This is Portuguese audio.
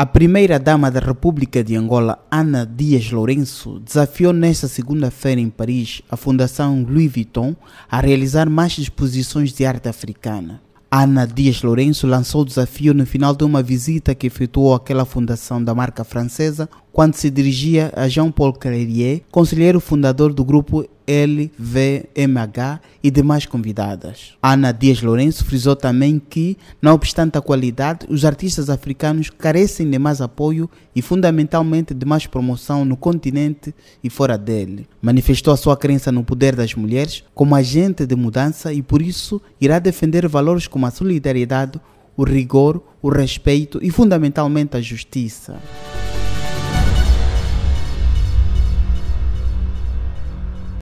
A primeira-dama da República de Angola, Ana Dias Lourenço, desafiou nesta segunda-feira em Paris a Fundação Louis Vuitton a realizar mais exposições de arte africana. Ana Dias Lourenço lançou o desafio no final de uma visita que efetuou àquela fundação da marca francesa quando se dirigia a Jean-Paul Carrier, conselheiro fundador do grupo LVMH e demais convidadas. Ana Dias Lourenço frisou também que, não obstante a qualidade, os artistas africanos carecem de mais apoio e fundamentalmente de mais promoção no continente e fora dele. Manifestou a sua crença no poder das mulheres como agente de mudança e por isso irá defender valores como a solidariedade, o rigor, o respeito e fundamentalmente a justiça.